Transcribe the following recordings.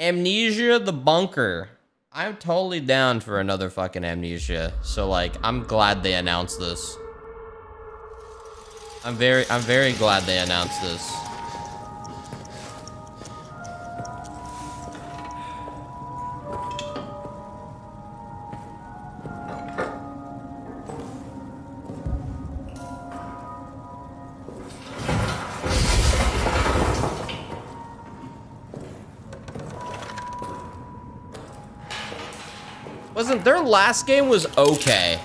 Amnesia the Bunker. I'm totally down for another fucking Amnesia. So like, I'm glad they announced this. I'm very, I'm very glad they announced this. Last game was okay.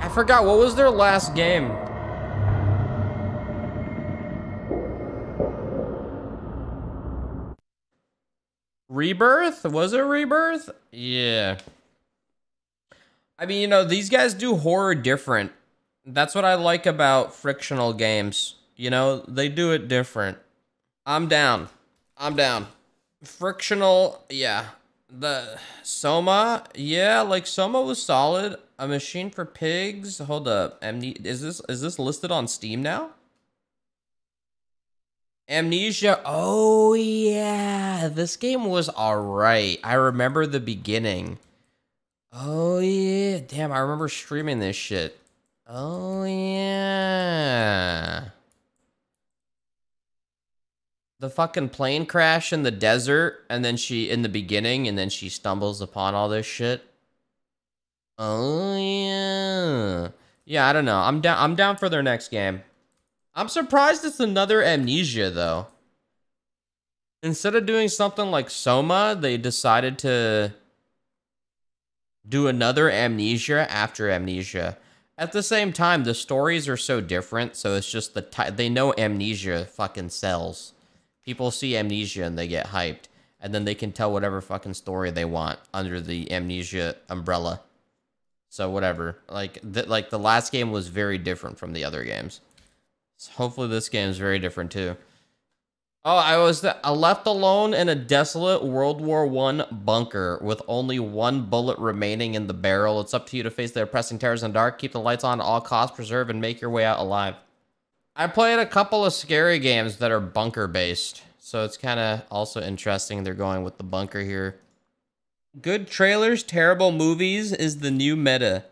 I forgot what was their last game. Rebirth? Was it Rebirth? Yeah. I mean, you know, these guys do horror different. That's what I like about frictional games. You know, they do it different. I'm down. I'm down. Frictional, yeah. The Soma, yeah, like Soma was solid. A machine for pigs. Hold up. Amne is this is this listed on Steam now? Amnesia. Oh yeah, this game was alright. I remember the beginning. Oh yeah, damn! I remember streaming this shit. Oh yeah. The fucking plane crash in the desert, and then she in the beginning, and then she stumbles upon all this shit. Oh yeah, yeah. I don't know. I'm down. I'm down for their next game. I'm surprised it's another Amnesia though. Instead of doing something like Soma, they decided to do another Amnesia after Amnesia. At the same time, the stories are so different, so it's just the they know Amnesia fucking sells. People see Amnesia and they get hyped, and then they can tell whatever fucking story they want under the Amnesia umbrella. So whatever. Like th- like the last game was very different from the other games. So hopefully this game is very different too. Oh, I was I left alone in a desolate World War One bunker with only one bullet remaining in the barrel. It's up to you to face the oppressing terrors in the dark. Keep the lights on at all costs, preserve, and make your way out alive. I played a couple of scary games that are bunker based, so it's kind of also interesting they're going with the bunker here. Good trailers, terrible movies is the new meta.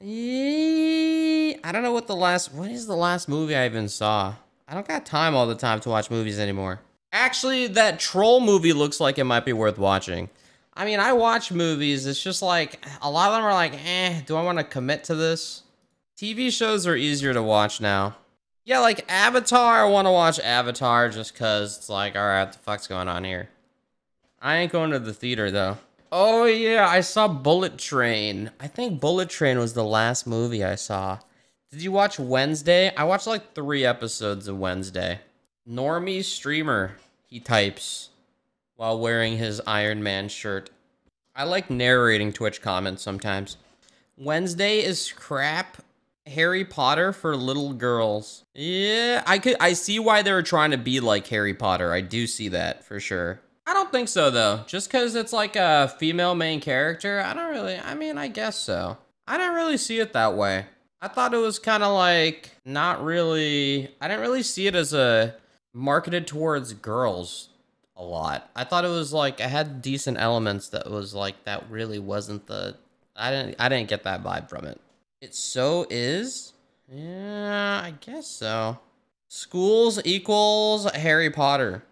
I don't know what the last what is the last movie I even saw. I don't got time all the time to watch movies anymore. Actually, that troll movie looks like it might be worth watching. I mean, I watch movies. It's just like a lot of them are like, eh, do I want to commit to this? TV shows are easier to watch now. Yeah, like Avatar, I want to watch Avatar just because it's like, all right, what the fuck's going on here? I ain't going to the theater though. Oh yeah, I saw Bullet Train. I think Bullet Train was the last movie I saw. Did you watch Wednesday? I watched like three episodes of Wednesday. Normie streamer, he types while wearing his Iron Man shirt. I like narrating Twitch comments sometimes. Wednesday is crap. Harry Potter for little girls. Yeah, I could I see why they were trying to be like Harry Potter. I do see that for sure. I don't think so though. Just cuz it's like a female main character, I don't really I mean, I guess so. I don't really see it that way. I thought it was kind of like not really I didn't really see it as a marketed towards girls a lot. I thought it was like I had decent elements that was like that really wasn't the I didn't I didn't get that vibe from it. It so is? Yeah, I guess so. Schools equals Harry Potter.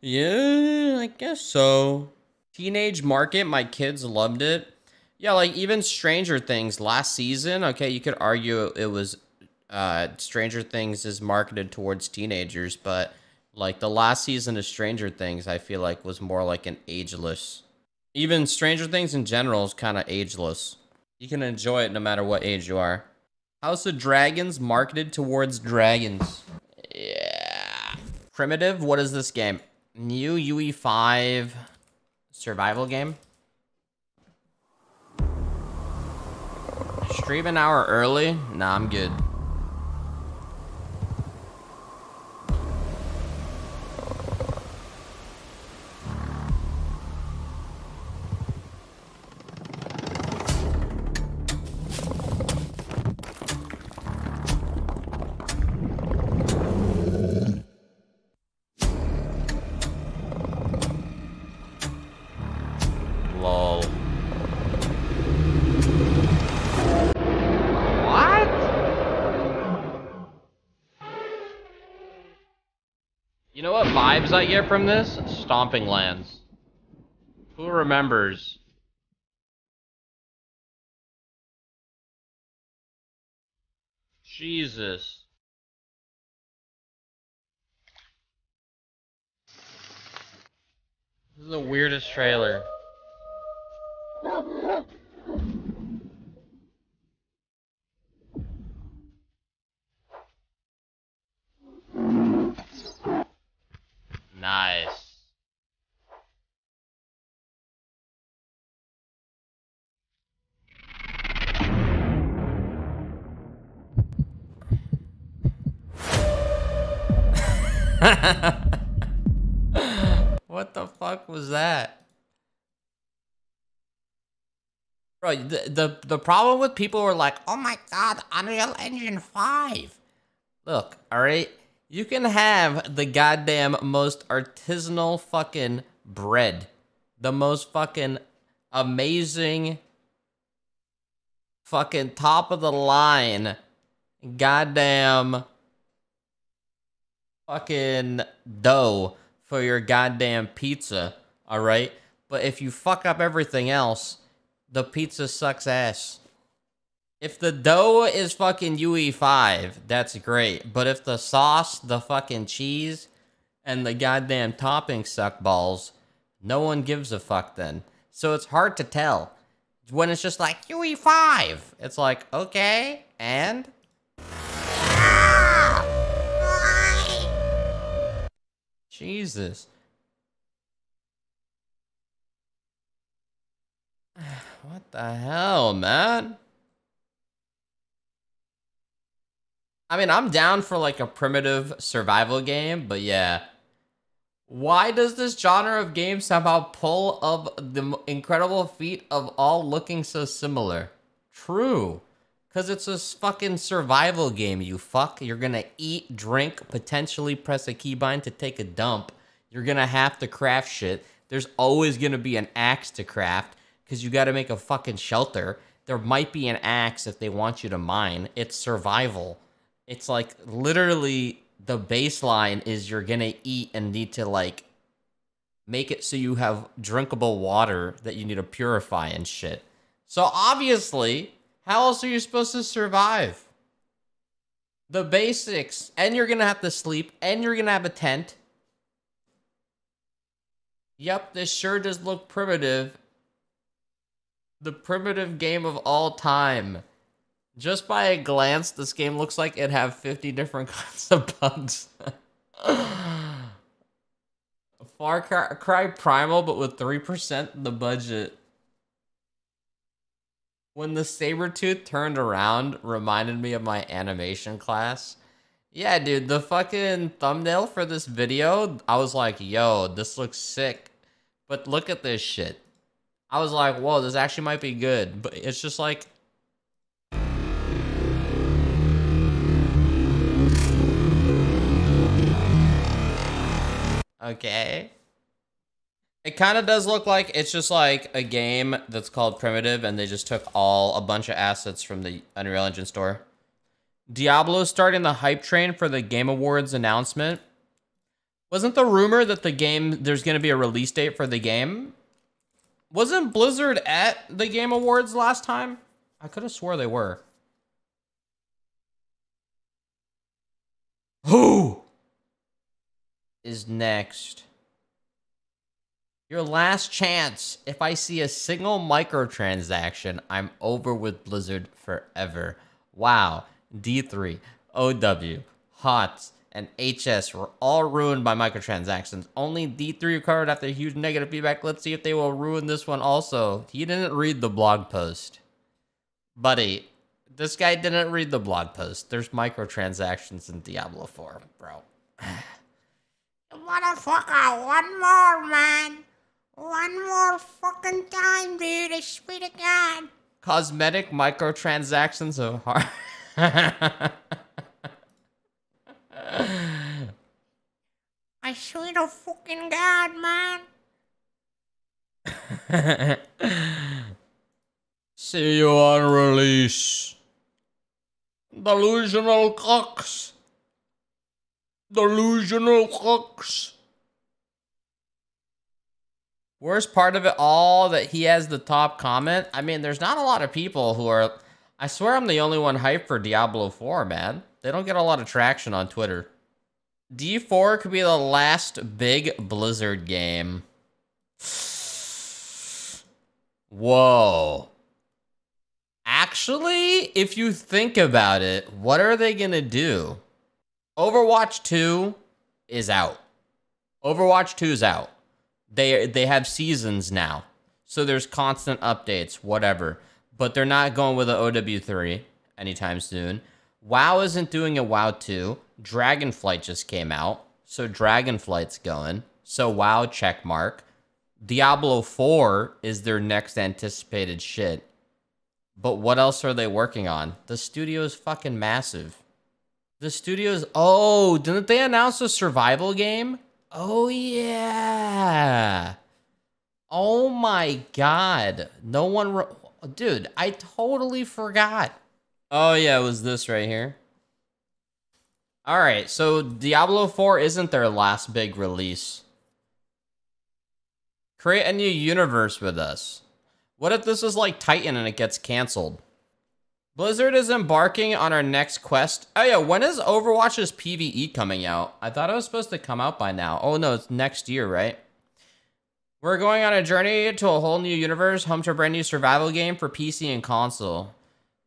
Yeah, I guess so. Teenage Market, my kids loved it. Yeah, like even Stranger Things last season, okay, you could argue it was uh Stranger Things is marketed towards teenagers, but like the last season of Stranger Things, I feel like was more like an ageless. Even Stranger Things in general is kind of ageless. You can enjoy it no matter what age you are. House of Dragons marketed towards dragons. Yeah. Primitive, what is this game? New UE5 survival game? Stream an hour early? Nah, I'm good. What vibes I get from this? Stomping Lands. Who remembers? Jesus. This is the weirdest trailer. Nice. what the fuck was that? Bro, the, the the problem with people who are like, "Oh my god, Unreal Engine 5." Look, all right? You can have the goddamn most artisanal fucking bread. The most fucking amazing fucking top of the line goddamn fucking dough for your goddamn pizza, all right? But if you fuck up everything else, the pizza sucks ass. If the dough is fucking UE5, that's great. But if the sauce, the fucking cheese, and the goddamn topping suck balls, no one gives a fuck then. So it's hard to tell. When it's just like UE5, it's like, okay, and? Jesus. What the hell, man? I mean, I'm down for like a primitive survival game, but yeah. Why does this genre of game somehow pull of the incredible feat of all looking so similar? True. Because it's a fucking survival game, you fuck. You're gonna eat, drink, potentially press a keybind to take a dump. You're gonna have to craft shit. There's always gonna be an axe to craft because you gotta make a fucking shelter. There might be an axe if they want you to mine. It's survival. It's like literally the baseline is you're gonna eat and need to like make it so you have drinkable water that you need to purify and shit. So obviously, how else are you supposed to survive? The basics, and you're gonna have to sleep, and you're gonna have a tent. Yep, this sure does look primitive. The primitive game of all time. Just by a glance, this game looks like it have 50 different kinds of bugs. Far Cry Primal, but with 3% the budget. When the saber tooth turned around, reminded me of my animation class. Yeah, dude, the fucking thumbnail for this video, I was like, yo, this looks sick. But look at this shit. I was like, whoa, this actually might be good. But it's just like, Okay. It kind of does look like it's just like a game that's called Primitive and they just took all a bunch of assets from the Unreal Engine store. Diablo starting the hype train for the Game Awards announcement. Wasn't the rumor that the game, there's going to be a release date for the game? Wasn't Blizzard at the Game Awards last time? I could have swore they were. Who? Is next. Your last chance. If I see a single microtransaction, I'm over with Blizzard forever. Wow. D3, OW, HOTS, and HS were all ruined by microtransactions. Only D3 recovered after huge negative feedback. Let's see if they will ruin this one also. He didn't read the blog post. Buddy, this guy didn't read the blog post. There's microtransactions in Diablo 4, bro. Motherfucker, one more, man. One more fucking time, dude. I swear to God. Cosmetic microtransactions are hard. I swear to fucking God, man. See you on release. Delusional cocks. Delusional hooks. Worst part of it all that he has the top comment. I mean, there's not a lot of people who are. I swear I'm the only one hyped for Diablo 4, man. They don't get a lot of traction on Twitter. D4 could be the last big Blizzard game. Whoa. Actually, if you think about it, what are they going to do? Overwatch 2 is out. Overwatch 2 is out. They they have seasons now. So there's constant updates, whatever. But they're not going with the OW3 anytime soon. WoW isn't doing a WoW 2. Dragonflight just came out. So Dragonflight's going. So WoW check mark. Diablo 4 is their next anticipated shit. But what else are they working on? The studio is fucking massive. The studio's oh, didn't they announce a survival game? Oh yeah. Oh my god. No one dude, I totally forgot. Oh yeah, it was this right here. All right, so Diablo 4 isn't their last big release. Create a new universe with us. What if this is like Titan and it gets canceled? Blizzard is embarking on our next quest. Oh yeah, when is Overwatch's PvE coming out? I thought it was supposed to come out by now. Oh no, it's next year, right? We're going on a journey to a whole new universe, home to a brand new survival game for PC and console.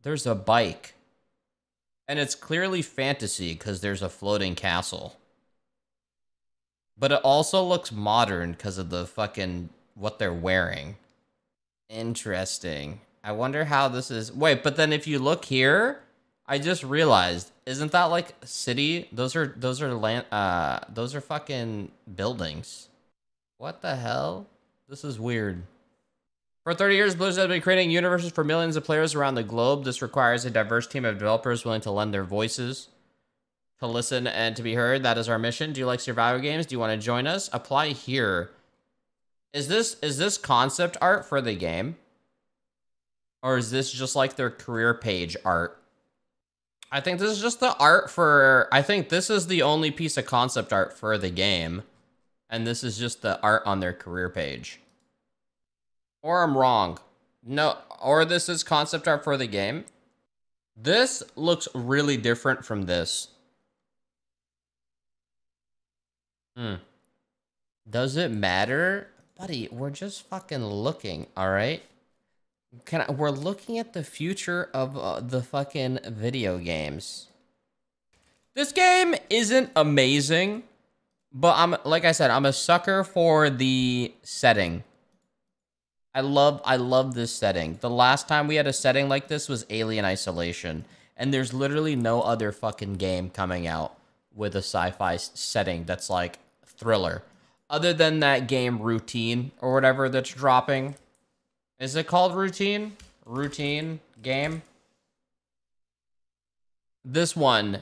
There's a bike. And it's clearly fantasy because there's a floating castle. But it also looks modern because of the fucking what they're wearing. Interesting. I wonder how this is. Wait, but then if you look here, I just realized, isn't that like city? Those are those are land. Uh, those are fucking buildings. What the hell? This is weird. For 30 years, Blizzard has been creating universes for millions of players around the globe. This requires a diverse team of developers willing to lend their voices to listen and to be heard. That is our mission. Do you like survival games? Do you want to join us? Apply here. Is this is this concept art for the game? Or is this just like their career page art? I think this is just the art for I think this is the only piece of concept art for the game. And this is just the art on their career page. Or I'm wrong. No, or this is concept art for the game. This looks really different from this. Hmm. Does it matter? Buddy, we're just fucking looking, all right? Can I, we're looking at the future of uh, the fucking video games. This game isn't amazing, but I'm like I said, I'm a sucker for the setting. I love I love this setting. The last time we had a setting like this was Alien Isolation, and there's literally no other fucking game coming out with a sci-fi setting that's like thriller other than that game Routine or whatever that's dropping. Is it called Routine? Routine game? This one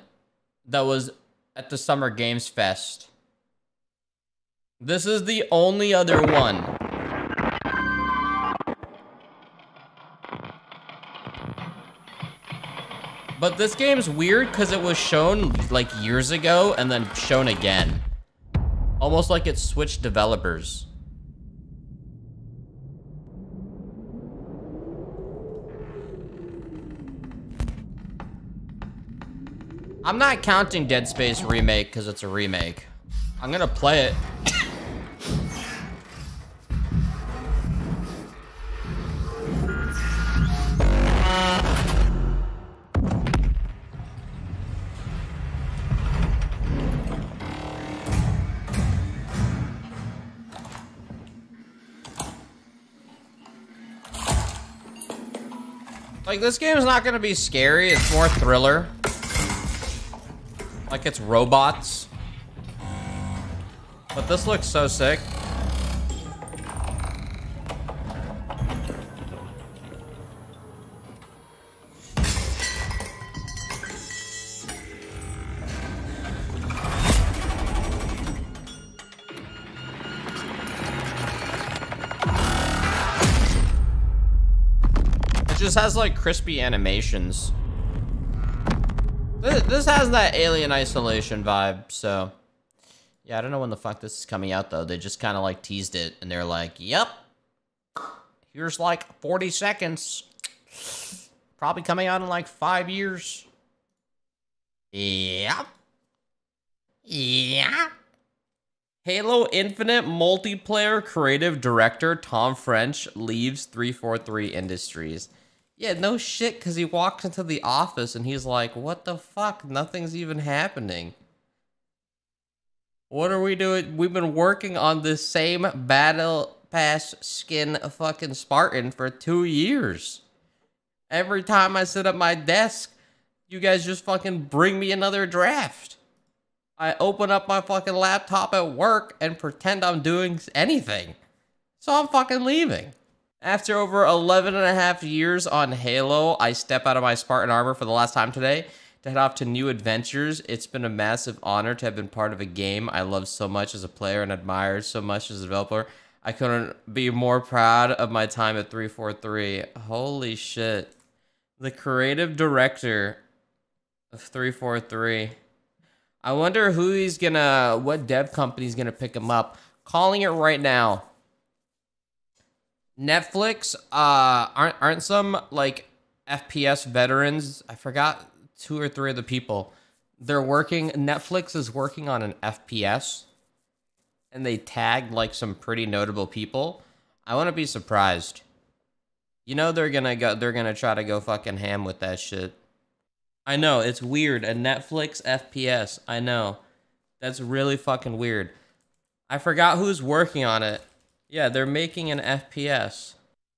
that was at the Summer Games Fest. This is the only other one. But this game's weird because it was shown like years ago and then shown again. Almost like it switched developers. I'm not counting Dead Space Remake because it's a remake. I'm gonna play it. Like, this game's not gonna be scary, it's more thriller. Like, it's robots. But this looks so sick. It just has like crispy animations. This, has that Alien Isolation vibe, so... Yeah, I don't know when the fuck this is coming out, though. They just kind of, like, teased it, and they're like, Yep. Here's, like, 40 seconds. Probably coming out in, like, five years. Yep. Yeah. Halo Infinite multiplayer creative director Tom French leaves 343 Industries. Yeah, no shit, because he walked into the office and he's like, what the fuck? Nothing's even happening. What are we doing? We've been working on this same Battle Pass skin fucking Spartan for two years. Every time I sit at my desk, you guys just fucking bring me another draft. I open up my fucking laptop at work and pretend I'm doing anything. So I'm fucking leaving. After over 11 and a half years on Halo, I step out of my Spartan armor for the last time today to head off to new adventures. It's been a massive honor to have been part of a game I love so much as a player and admired so much as a developer. I couldn't be more proud of my time at 343. Holy shit. The creative director of 343. I wonder who he's gonna, what dev company's gonna pick him up. Calling it right now. Netflix, uh, aren't aren't some like FPS veterans? I forgot two or three of the people. They're working. Netflix is working on an FPS, and they tagged like some pretty notable people. I want to be surprised. You know they're gonna go. They're gonna try to go fucking ham with that shit. I know it's weird. A Netflix FPS. I know. That's really fucking weird. I forgot who's working on it. Yeah, they're making an FPS.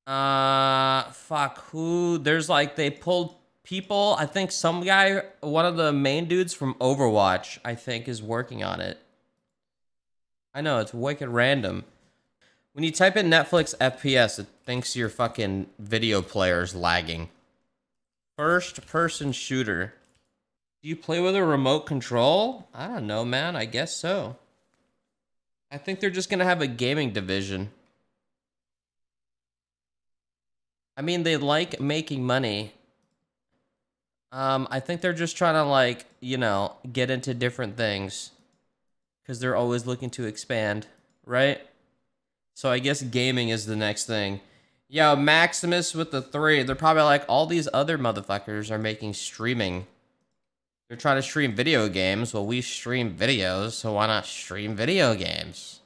Uh, fuck, who? There's like, they pulled people. I think some guy, one of the main dudes from Overwatch, I think, is working on it. I know, it's wicked random. When you type in Netflix FPS, it thinks your fucking video player's lagging. First person shooter. Do you play with a remote control? I don't know, man. I guess so. I think they're just gonna have a gaming division. I mean, they like making money. Um, I think they're just trying to like, you know, get into different things. Because they're always looking to expand, right? So I guess gaming is the next thing. Yo, Maximus with the three. They're probably like, all these other motherfuckers are making streaming. They're trying to stream video games. Well, we stream videos, so why not stream video games?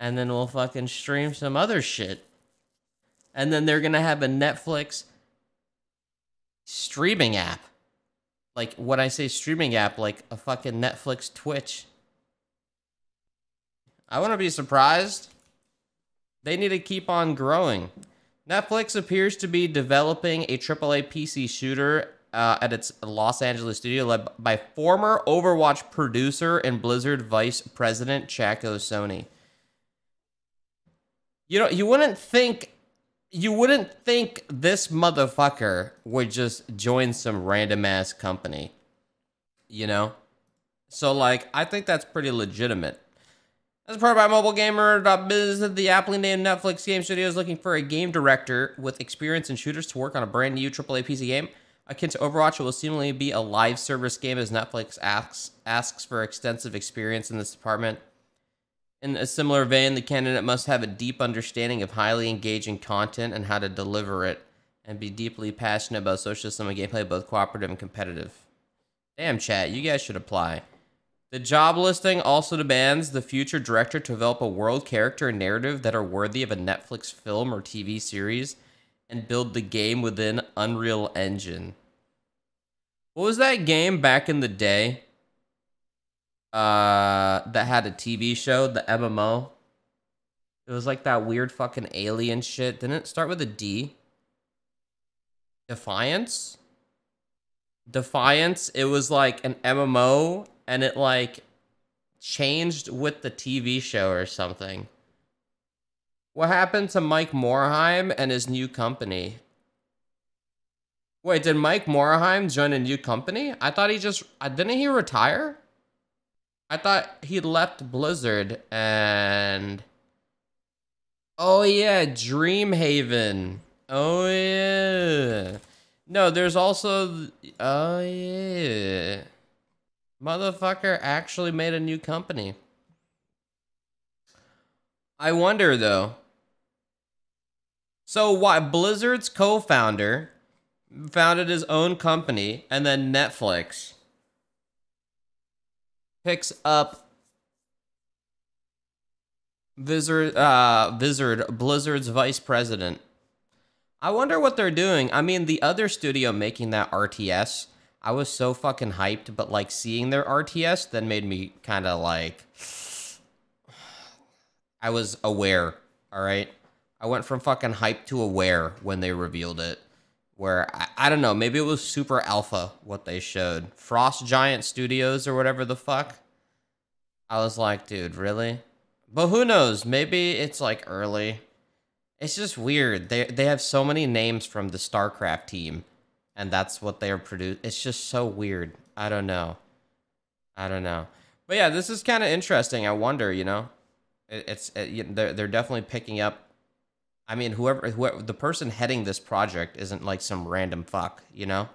And then we'll fucking stream some other shit. And then they're gonna have a Netflix streaming app. Like when I say streaming app, like a fucking Netflix Twitch. I want to be surprised. They need to keep on growing. Netflix appears to be developing a AAA PC shooter uh, at its Los Angeles studio led by former Overwatch producer and Blizzard vice president Chacko Sonny. You know, you wouldn't think you wouldn't think this motherfucker would just join some random ass company. You know? So like I think that's pretty legitimate. As part of Mobile Gamer.biz, the aptly named Netflix Game Studio is looking for a game director with experience in shooters to work on a brand new AAA PC game. Akin to Overwatch, it will seemingly be a live service game as Netflix asks asks for extensive experience in this department. In a similar vein, the candidate must have a deep understanding of highly engaging content and how to deliver it, and be deeply passionate about social system and gameplay, both cooperative and competitive. Damn, chat, you guys should apply. The job listing also demands the future director to develop a world character and narrative that are worthy of a Netflix film or TV series and build the game within Unreal Engine. What was that game back in the day? Uh, that had a TV show, the MMO. It was like that weird fucking alien shit. Didn't it start with a D? Defiance? Defiance. It was like an MMO and it like changed with the TV show or something. What happened to Mike Morhaime and his new company? Wait, did Mike Morhaime join a new company? I thought he just uh, didn't he retire? I thought he left Blizzard and Oh yeah, Dreamhaven. Oh yeah. No, there's also. Oh, yeah. Motherfucker actually made a new company. I wonder, though. So, why Blizzard's co founder founded his own company, and then Netflix picks up Blizzard, uh, Blizzard, Blizzard's vice president. I wonder what they're doing. I mean, the other studio making that RTS, I was so fucking hyped, but like seeing their RTS then made me kind of like. I was aware, all right? I went from fucking hype to aware when they revealed it. Where I, I don't know, maybe it was super alpha what they showed. Frost Giant Studios or whatever the fuck. I was like, dude, really? But who knows? Maybe it's like early. It's just weird. They they have so many names from the StarCraft team, and that's what they're produced. It's just so weird. I don't know. I don't know. But yeah, this is kind of interesting. I wonder, you know, it, it's it, they're they're definitely picking up. I mean, whoever whoever the person heading this project isn't like some random fuck, you know.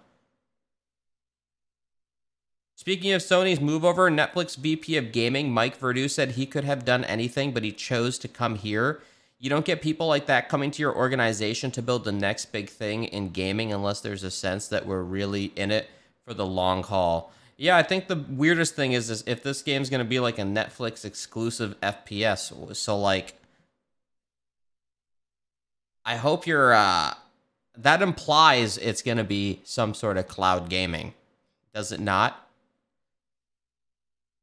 Speaking of Sonny's move over, Netflix VP of Gaming Mike Verdu said he could have done anything, but he chose to come here. You don't get people like that coming to your organization to build the next big thing in gaming unless there's a sense that we're really in it for the long haul. Yeah, I think the weirdest thing is, is if this game's going to be like a Netflix exclusive FPS. So, like, I hope you're, uh, that implies it's going to be some sort of cloud gaming. Does it not?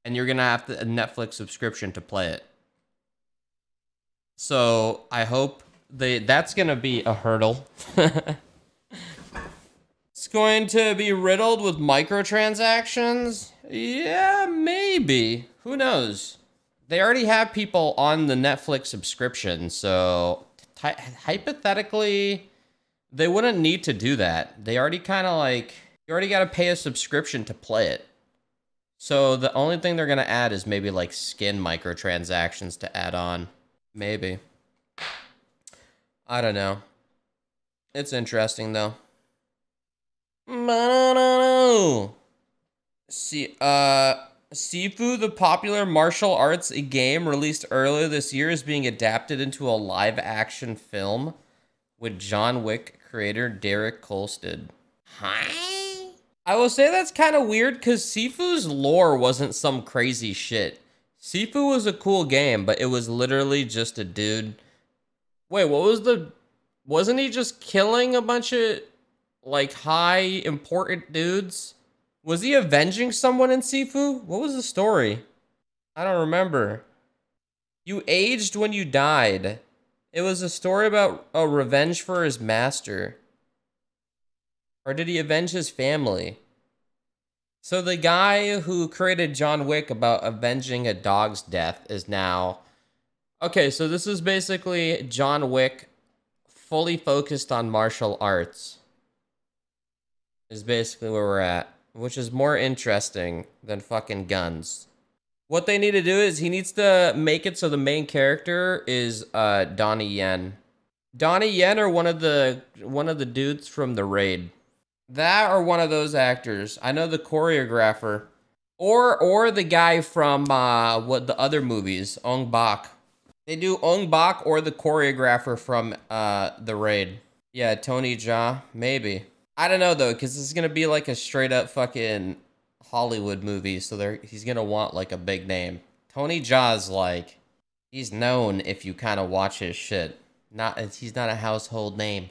and you're gonna have to, a Netflix subscription to play it. So I hope they that's gonna be a hurdle. it's going to be riddled with microtransactions. Yeah, maybe. Who knows? They already have people on the Netflix subscription, so hypothetically, they wouldn't need to do that. They already kind of like you already got to pay a subscription to play it. So the only thing they're going to add is maybe like skin microtransactions to add on. Maybe. I don't know. It's interesting though. See, uh, Sifu, the popular martial arts game released earlier this year, is being adapted into a live action film with John Wick creator Derek Kolstad. Hi. I will say that's kind of weird because Sifu's lore wasn't some crazy shit. Sifu was a cool game, but it was literally just a dude. Wait, what was the. Wasn't he just killing a bunch of, like, high important dudes? Was he avenging someone in Sifu? What was the story? I don't remember. You aged when you died. It was a story about a revenge for his master. Or did he avenge his family? So the guy who created John Wick about avenging a dog's death is now Okay, so this is basically John Wick fully focused on martial arts. Is basically where we're at, which is more interesting than fucking guns. What they need to do is he needs to make it so the main character is uh Donnie Yen. Donnie Yen or one of the one of the dudes from the raid. That or one of those actors. I know the choreographer. Or or the guy from uh what the other movies, Ong Bak. They do Ong Bak or the choreographer from uh the raid. Yeah, Tony Jaa, maybe. I don't know though, because this is gonna be like a straight up fucking Hollywood movie, so there he's gonna want like a big name. Tony Jaa's like he's known if you kind of watch his shit. Not he's not a household name.